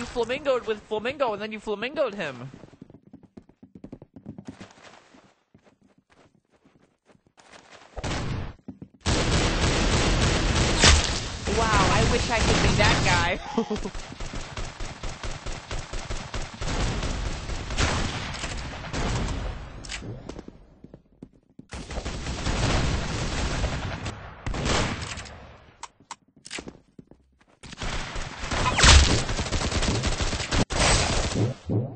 you flamingoed with Flamingo, and then you flamingoed him. Wow, I wish I could be that guy. Yeah.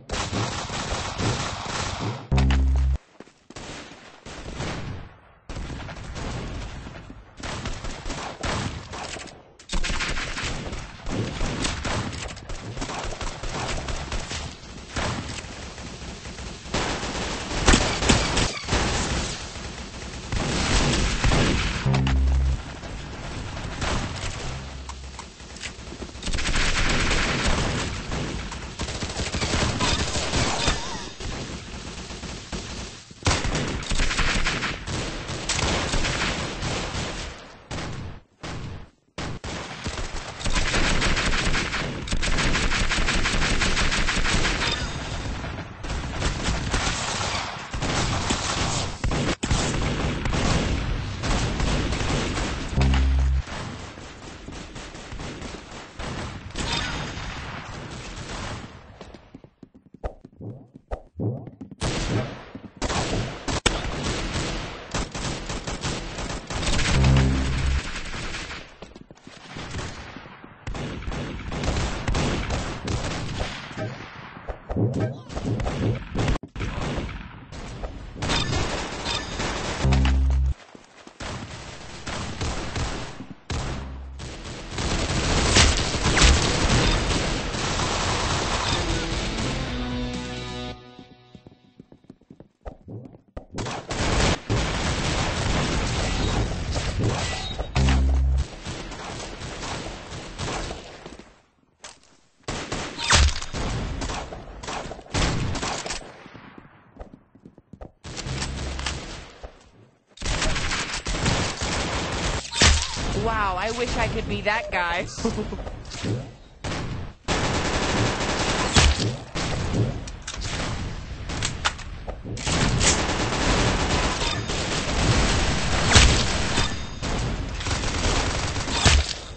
Wow, I wish I could be that guy.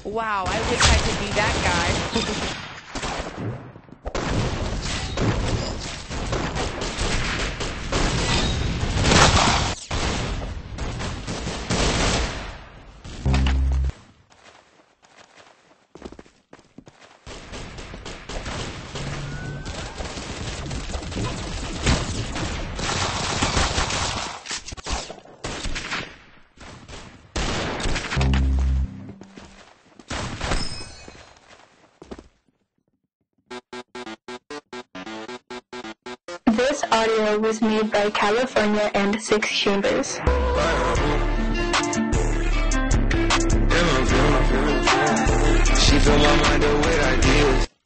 wow, I wish I could be that guy. audio was made by California and Six Chambers. She fill my mind up with ideas.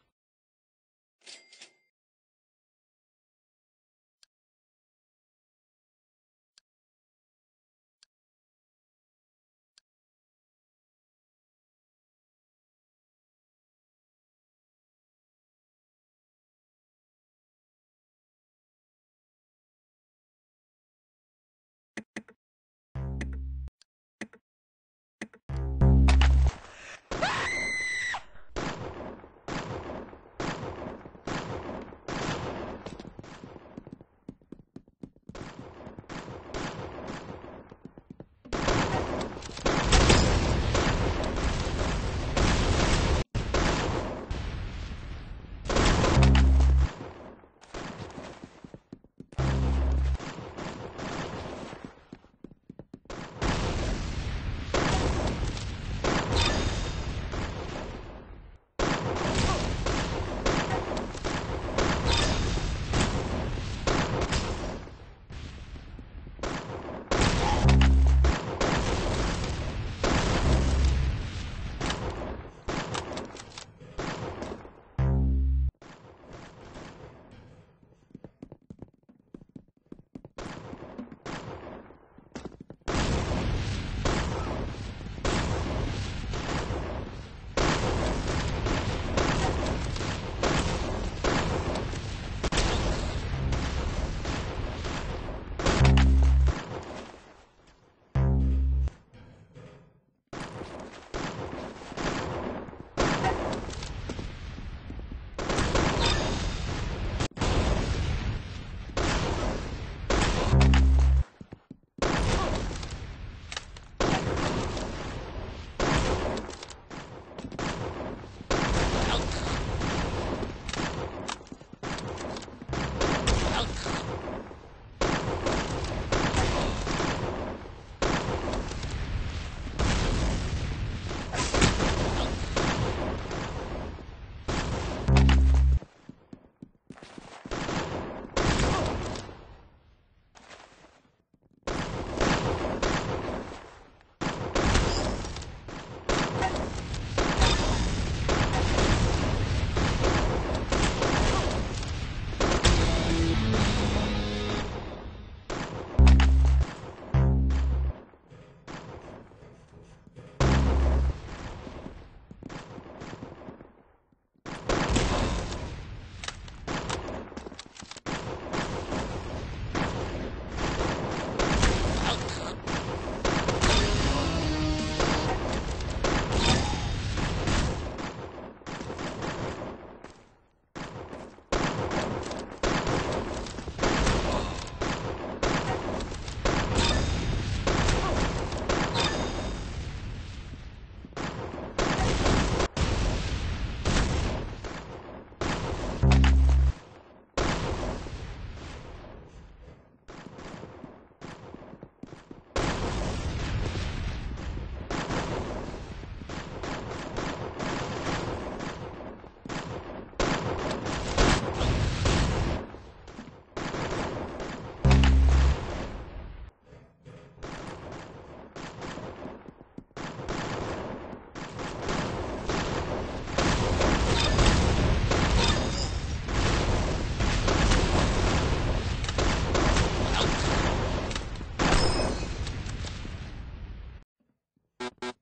you